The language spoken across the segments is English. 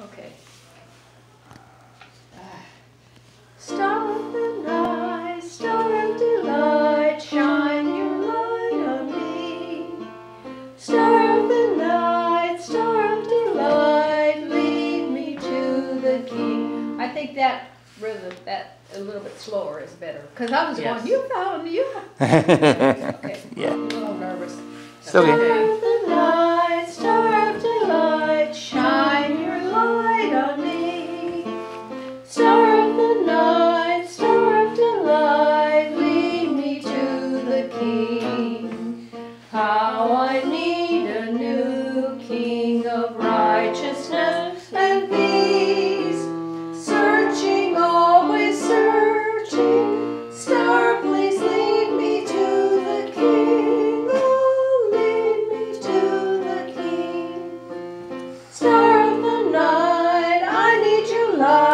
Okay. Star of the night, star of delight, shine your light on me. Star of the night, star of delight, lead me to the King. I think that rhythm, that a little bit slower is better, because I was Yes. going, you found, you. Okay, yeah. I'm a little nervous. It's okay. How I need a new King of righteousness and peace. Searching, always searching. Star, please lead me to the King. Oh, lead me to the King. Star of the night, I need your light.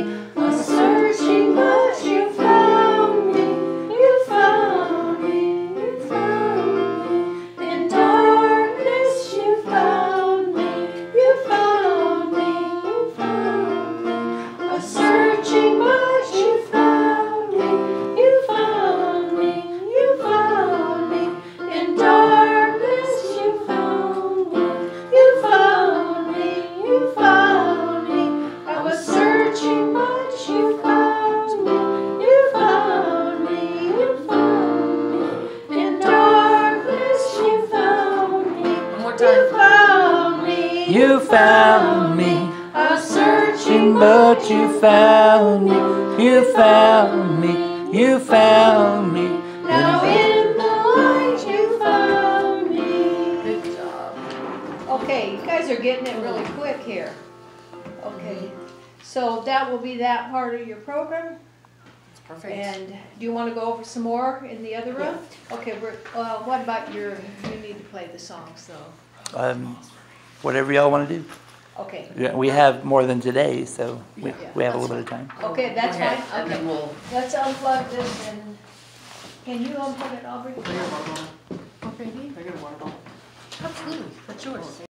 You found me. I was searching, But you found me. You found me. You found me. Now in the light, you found me. Good job. Okay, you guys are getting it really quick here. Okay, so that will be that part of your program. It's perfect. And do you want to go over some more in the other room? Okay, we're, uh, what about your, you need to play the songs though. Um, whatever y'all want to do. Okay, Yeah, we have more than today, so we, Yeah. we have a little bit of time. okay, that's Go ahead, fine, And then okay. we'll, Let's unplug this and, can you unplug it, Aubrey? bring your water bottle. Okay, bring your water bottle. Absolutely, that's yours.